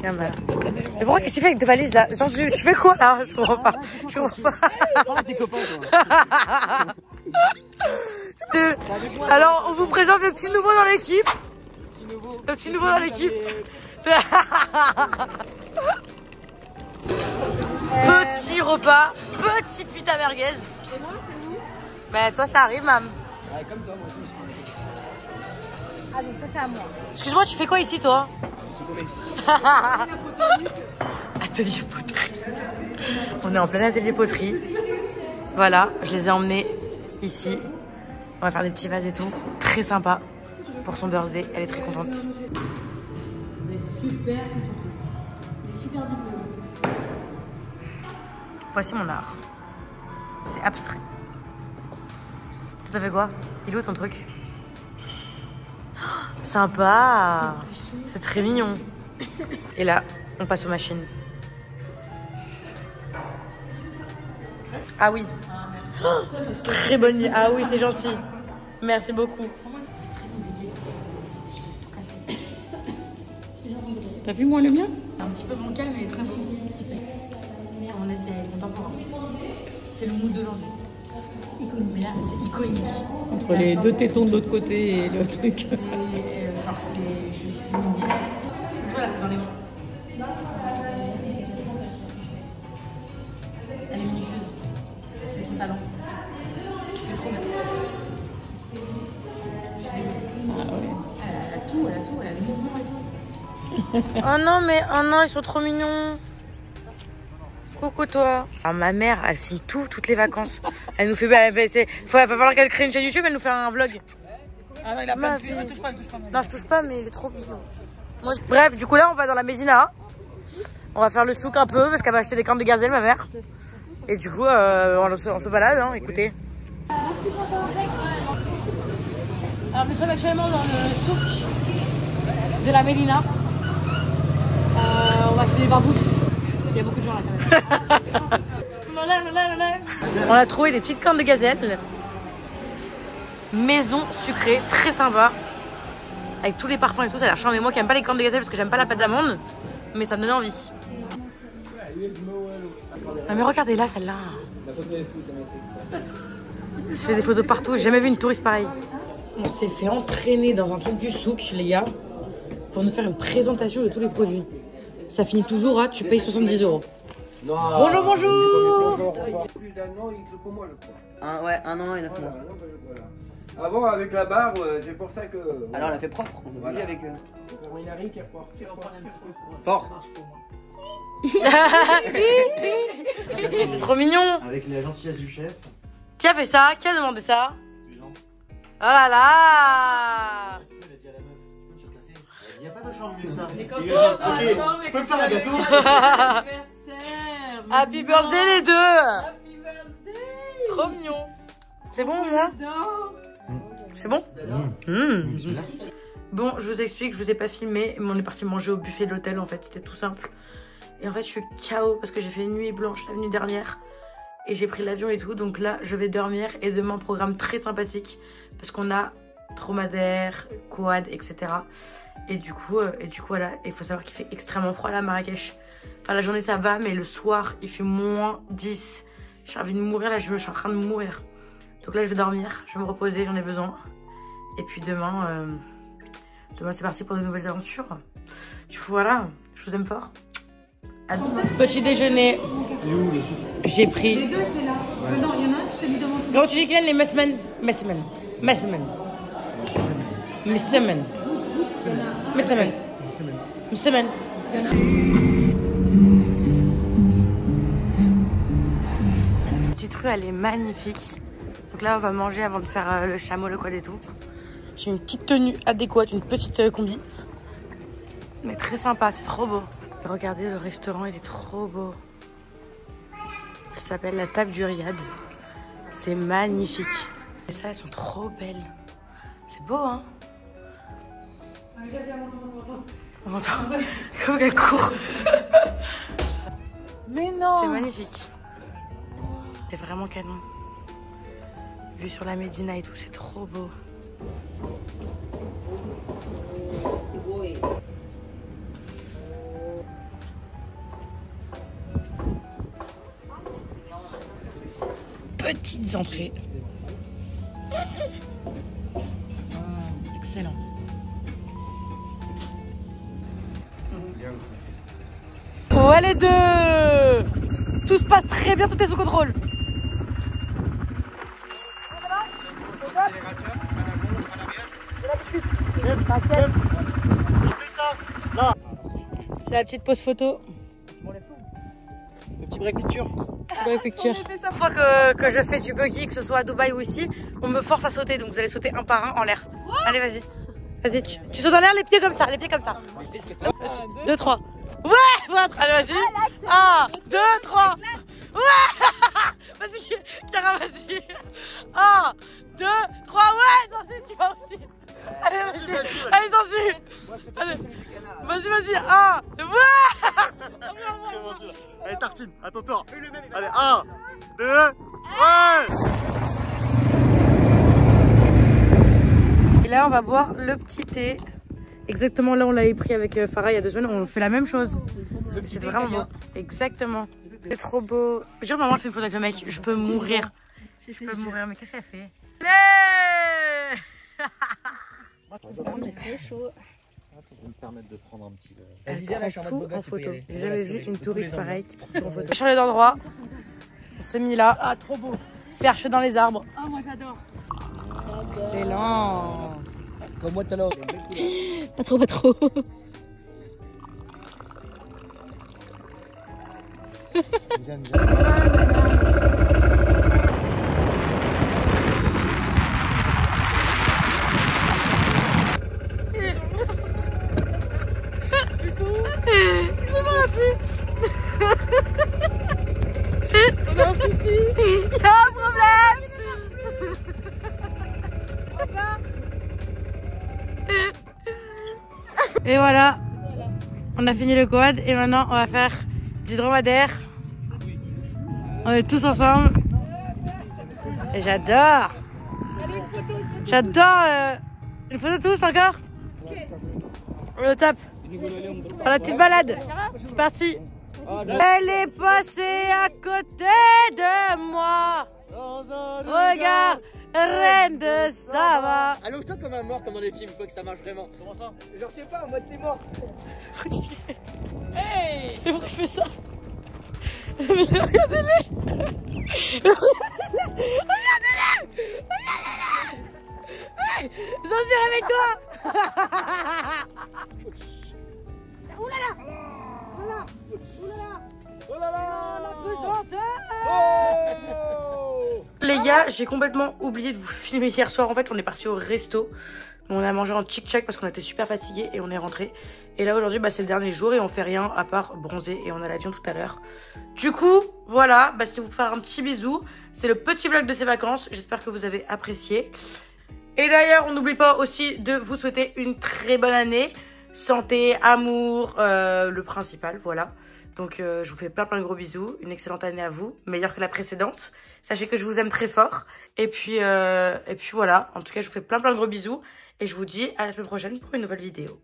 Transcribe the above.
Viens. Mais pourquoi qu'est-ce que tu fais avec deux valises là Genre, je, je fais quoi là Je comprends pas. Je comprends pas. Parle à tes copains, toi. Deux. Alors, on vous présente le petit nouveau dans l'équipe. Le petit nouveau dans l'équipe. Petit repas, petit putain merguez. Et moi, c'est vous Bah, toi, ça arrive, mam. Ouais, comme toi, moi aussi. Ah, donc ça, c'est à moi. Excuse-moi, tu fais quoi ici, toi? Atelier poterie. On est en plein atelier poterie. Voilà, je les ai emmenés ici. On va faire des petits vases et tout. Très sympa pour son birthday. Elle est très contente. On est super concentrés. On est super vite. Voici mon art. C'est abstrait. Tout à fait quoi? Il est où ton truc? Sympa C'est très mignon. Et là, on passe aux machines. Ah oui. Oh, très bonne idée. Ah oui, c'est gentil. Merci beaucoup. T'as vu, moi, le mien? Un petit peu bancal, mais très beau. Mais on est, c'est contemporain. C'est le mood d'aujourd'hui. Iconique. Mais là, c'est iconique. Entre les deux tétons de l'autre côté et le truc. Je suis féministe. C'est c'est dans les bras. Elle est minutieuse. C'est son talent. C'est trop bien. Elle a, tout, elle a tout, elle a le mouvement tout. Oh non, mais oh non, ils sont trop mignons. Coucou toi. Alors, ma mère, elle filme tout, toutes les vacances. Elle nous fait. Bah, bah, c'est- faut, va falloir qu'elle crée une chaîne YouTube, elle nous fait un vlog. Ah non, il a pas de. Ne touche pas, ne touche pas. Non, je touche pas, mais il est trop mignon. Moi, je- Bref, du coup, là, on va dans la Médina. On va faire le souk un peu, parce qu'elle va acheter des cornes de gazelle, ma mère. Et du coup, euh, on, se, on se balade, hein, écoutez. Alors nous sommes actuellement dans le souk de la Médina. Euh, on va acheter des barbousses. Il y a beaucoup de gens là quand même. On a trouvé des petites cornes de gazelle. Maison sucrée, très sympa. Avec tous les parfums et tout, ça a l'air chiant. Mais moi qui aime pas les cornes de gazelle parce que j'aime pas la pâte d'amande. Mais ça me donne envie. Ah mais regardez là, celle-là. T'as Je fais des photos partout, j'ai jamais vu une touriste pareille. On s'est fait entraîner dans un truc du souk, les gars, pour nous faire une présentation de tous les produits. Ça finit toujours à tu payes 70 euros. Non. Bonjour, bonjour Plus d'un an, il moi, je crois. Un, ouais, un an et neuf Voilà, mois. non, voilà. Avant, avec la barre, euh, c'est pour ça que. Alors, on l'a fait propre, on est Voilà. obligé avec eux. Fort. C'est trop mignon. Avec la gentillesse du chef. Qui a fait ça? Qui a demandé ça? Jean. Oh là là! Il a dit à la meuf, tu peux me surclasser? Elle a pas de chambre mieux que ça. Mais quand Il on est dans la chambre et peux faire un gâteau? Happy birthday les deux! Happy birthday! Trop mignon. C'est bon au moins? J'adore C'est bon Mmh. Bon, je vous explique, je vous ai pas filmé, mais on est parti manger au buffet de l'hôtel en fait, c'était tout simple. Et en fait, je suis KO parce que j'ai fait une nuit blanche la nuit dernière et j'ai pris l'avion et tout, donc là, je vais dormir et demain, programme très sympathique parce qu'on a dromadaire, quad, etc. Et du coup, euh, et du coup, voilà, il faut savoir qu'il fait extrêmement froid là à Marrakech. Enfin, la journée ça va, mais le soir, il fait moins 10. J'ai envie de mourir là, je je suis en train de mourir. Donc là, je vais dormir, je vais me reposer, j'en ai besoin. Et puis demain, euh, demain c'est parti pour de nouvelles aventures. Du coup, voilà, je vous aime fort. À demain. Petit déjeuner. J'ai pris. Les deux étaient là. Non, il y en a un, tu t'es mis devant tout. Comment tu dis quel les messmen Messmen. Messmen. Messmen. Messmen. Messmen. Petite rue, elle est magnifique. Donc là, on va manger avant de faire euh, le chameau, le quad et tout. J'ai une petite tenue adéquate, une petite euh, combi. Mais très sympa, c'est trop beau. Regardez, le restaurant, il est trop beau. Ça s'appelle la table du Riad. C'est magnifique. Et ça, elles sont trop belles. C'est beau, hein On entend. Comme qu'elle court. Mais non C'est magnifique. C'est vraiment canon vue sur la Médina et tout, c'est trop beau. Petites entrées. Excellent. Oh les deux Tout se passe très bien, tout est sous contrôle C'est la petite pause photo. Le petit break picture. Petit break picture. Chaque fois que, que je fais du buggy, que ce soit à Dubaï ou ici, on me force à sauter. Donc vous allez sauter un par un en l'air. Allez, vas-y. Vas-y, tu, tu sautes en l'air, les pieds comme ça, les pieds comme ça. 2, 3. Ouais, voilà. Allez, vas-y. 1, 2, 3. Ouais Vas-y, Kara, vas-y. 1, 2, 3. Ouais, Sansu, tu vas aussi. Allez, vas-y. Allez, Sansu. Allez. Vas-y, vas-y. 1, ouais. Allez, tartine, à ton tour. Allez, 1, 2, ouais Et là, on va boire le petit thé. Exactement là, on l'avait pris avec euh, Farah il y a deux semaines. On fait la même chose. C'est vraiment beau. Exactement. C'est trop beau. Jure, maman, elle fait une photo avec le mec. Je peux mourir. Je peux mourir. Mais qu'est-ce qu'elle fait? Allez Ça va me permettre de prendre un petit. euh, Elle prend tout en photo. J'ai jamais vu une touriste pareille qui prend tout en photo. Changer d'endroit. On s'est mis là. Ah, trop beau. Perché dans les arbres. Ah, moi j'adore. Excellent. Comme moi tout à l'heure. Pas trop, pas trop. Viens, viens. Ils sont partis. On a un souci. Il y a un problème. Et voilà. On a fini le quad et maintenant on va faire du dromadaire. On est tous ensemble. Et j'adore. J'adore. euh, Une photo tous encore On le tape. Pour la petite balade. C'est parti. Elle est passée à côté de moi. Regarde, reine de Sava. Allonge-toi comme un mort comme dans les films, il faut que ça marche vraiment. Comment ça Genre, je sais pas, en mode t'es mort. Hey Mais pourquoi il fait ça. Mais regardez-les. Regardez-les. Regardez-les. Hey J'en suis avec toi Les gars, j'ai complètement oublié de vous filmer hier soir. En fait, on est parti au resto. On a mangé en chic-chac parce qu'on était super fatigués et on est rentré. Et là, aujourd'hui, bah, c'est le dernier jour et on fait rien à part bronzer et on a l'avion tout à l'heure. Du coup, voilà, bah, c'était vous faire un petit bisou. C'est le petit vlog de ces vacances. J'espère que vous avez apprécié. Et d'ailleurs, on n'oublie pas aussi de vous souhaiter une très bonne année. Santé, amour, euh, le principal, voilà. Donc, euh, je vous fais plein plein de gros bisous. Une excellente année à vous, meilleure que la précédente. Sachez que je vous aime très fort. Et puis, euh, et puis voilà. En tout cas, je vous fais plein plein de gros bisous. Et je vous dis à la semaine prochaine pour une nouvelle vidéo.